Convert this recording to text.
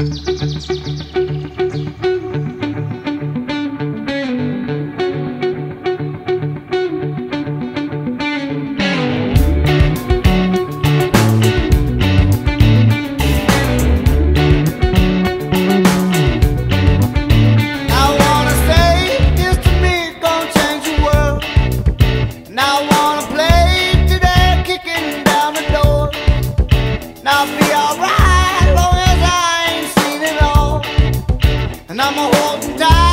I wanna say this to me gonna change the world. And I wanna play today, kicking down the door. Now be alright, And I'm a holding tight